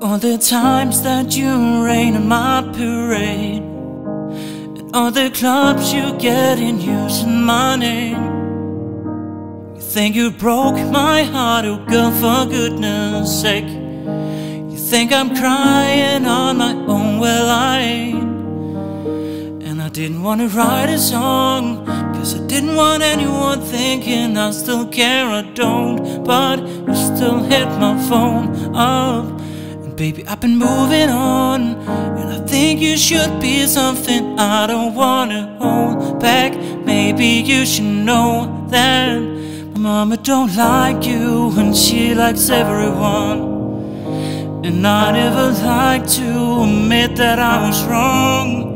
All the times that you rain on my parade And all the clubs you get in using my name. You think you broke my heart, oh girl, for goodness sake. You think I'm crying on didn't want to write a song Cause I didn't want anyone thinking I still care, I don't But you still hit my phone up And Baby, I've been moving on, and I think you should be something I don't wanna hold back. Maybe you should know that my mama don't like you, and she likes everyone. And I never like to admit that I was wrong.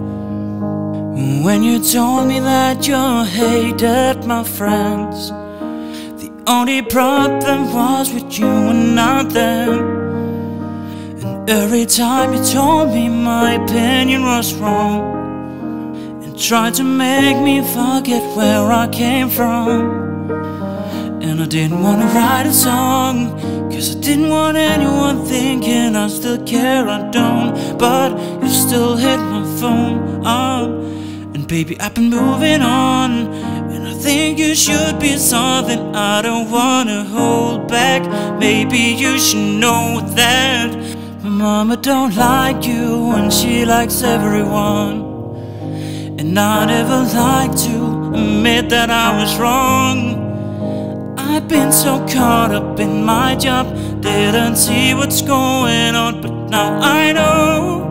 When you told me that you hated my friends The only problem was with you and not them. And every time you told me my opinion was wrong, and tried to make me forget where I came from. And I didn't want to write a song, cause I didn't want anyone thinking I still care, I don't. But you still hit my phone up, baby, I've been moving on And I think you should be something I don't wanna hold back. Maybe you should know that mama don't like you and she likes everyone. And I never like to admit that I was wrong. I've been so caught up in my job, didn't see what's going on, but now I know.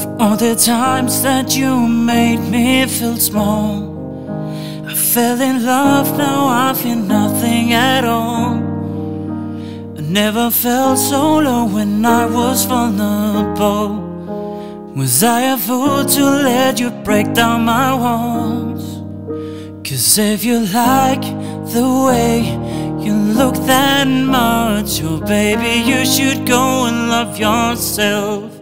For all the times that you made me feel small I fell in love, now I feel nothing at all. I never felt so low when I was vulnerable was I a fool to let you break down my walls? Cause if you like the way you look that much Oh baby, you should go and love yourself